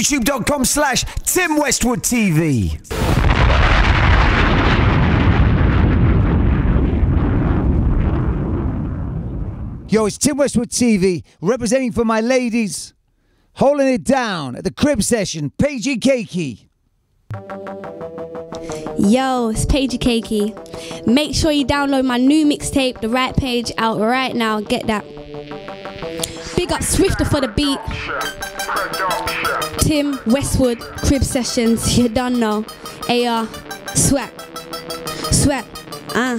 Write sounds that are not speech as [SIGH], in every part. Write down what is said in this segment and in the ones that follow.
YouTube.com slash Tim Westwood TV. Yo, it's Tim Westwood TV, representing for my ladies, holding it down at the crib session, Paigey Cakey. Yo, it's Paigey Cakey. Make sure you download my new mixtape, The Right Paige, out right now. Get that. Big up Swifter for the beat. Tim Westwood, Crib Sessions, you done know. AR, swag, swag, ah, uh,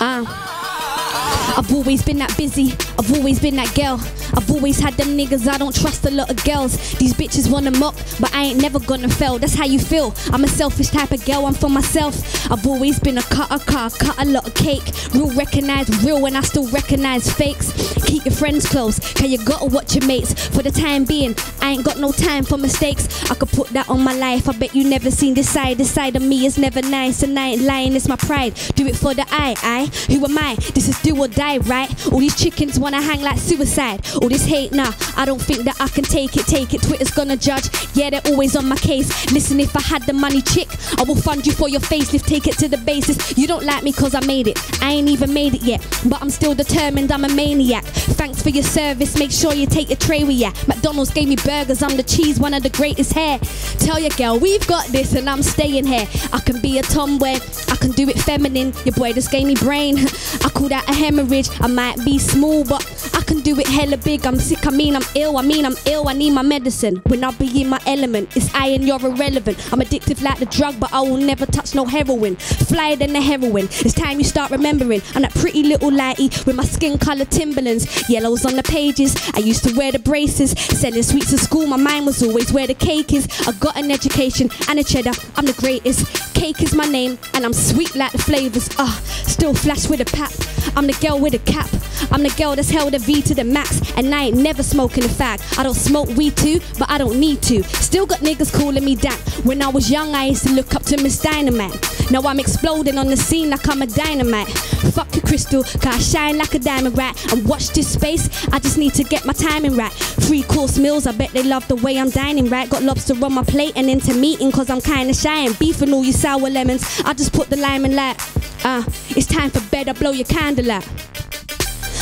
ah. Uh. I've always been that busy, I've always been that girl. I've always had them niggas, I don't trust a lot of girls. These bitches wanna mock, but I ain't never gonna fail. That's how you feel. I'm a selfish type of girl, I'm for myself. I've always been a cutter car, cut a lot of cake. Real recognize real when I still recognize fakes. Keep your friends close, cause you gotta watch your mates. For the time being, I ain't got no time for mistakes. I could put that on my life, I bet you never seen this side. This side of me is never nice, and I ain't lying, it's my pride. Do it for the eye, I. Who am I? This is do or die, right? All these chickens wanna hang like suicide. This hate, nah, I don't think that I can take it, take it. Twitter's gonna judge, yeah, they're always on my case. Listen, if I had the money, chick, I will fund you for your facelift, take it to the basis. You don't like me cause I made it, I ain't even made it yet, but I'm still determined, I'm a maniac. Thanks for your service, make sure you take your tray with ya. McDonald's gave me burgers, I'm the cheese, one of the greatest here. Tell your girl, we've got this and I'm staying here. I can be a tomboy, I can do it feminine. Your boy just gave me brain, [LAUGHS] I call that a hemorrhage. I might be small, but can do it hella big. I'm sick, I mean I'm ill, I mean I'm ill, I need my medicine. When I be in my element, it's I and you're irrelevant. I'm addictive like the drug, but I will never touch no heroin. Flyer than the heroin. It's time you start remembering. I'm that pretty little lighty with my skin color Timberlands. Yellows on the pages. I used to wear the braces. Selling sweets at school, my mind was always where the cake is. I got an education and a cheddar. I'm the greatest. Cake is my name, and I'm sweet like the flavors. Ah, uh, still flash with a pap. I'm the girl with a cap. I'm the girl that's held a V to the max, and I ain't never smoking a fag. I don't smoke weed too, but I don't need to. Still got niggas calling me dank. When I was young, I used to look up to Ms. Dynamite. Now I'm exploding on the scene like I'm a dynamite. Fuck your crystal, cause I shine like a diamond rat. And watch this space, I just need to get my timing right. Three course meals, I bet they love the way I'm dining right. Got lobster on my plate and into meeting cause I'm kinda shy. And beef and all you sour lemons, I just put the lime light. Ah, uh, it's time for bed, I blow your candle out.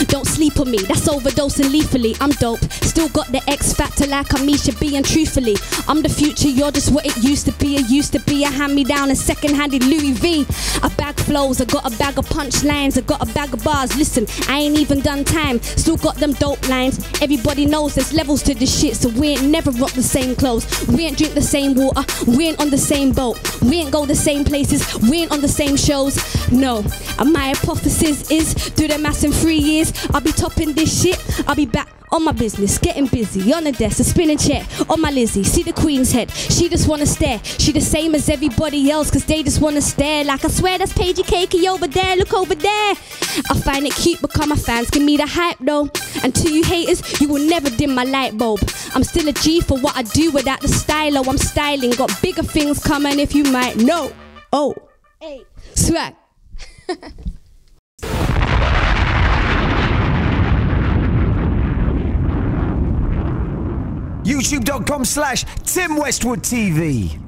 Don't sleep on me, that's overdosing lethally. I'm dope, still got the X factor like Amisha being truthfully. I'm the future, you're just what it used to be. It used to be a hand me down, a second handed Louis V. A bag flows, I got a bag of punchlines, I got a bag of bars. Listen, I ain't even done time, still got them dope lines. Everybody knows there's levels to this shit, so we ain't never rock the same clothes. We ain't drink the same water, we ain't on the same boat. We ain't go the same places, we ain't on the same shows. No, and my hypothesis is do the maths in three years. I'll be topping this shit. I'll be back on my business, getting busy on the desk, a spinning chair on my Lizzie. See the Queen's head, she just wanna stare. She the same as everybody else, cause they just wanna stare. Like I swear that's Paigey Cakey over there, look over there. I find it cute, become my fans, give me the hype though. And to you haters, you will never dim my light bulb. I'm still a G for what I do without the stylo. Oh, I'm styling, got bigger things coming if you might know. Oh, hey, swag. [LAUGHS] youtube.com slash Tim Westwood TV.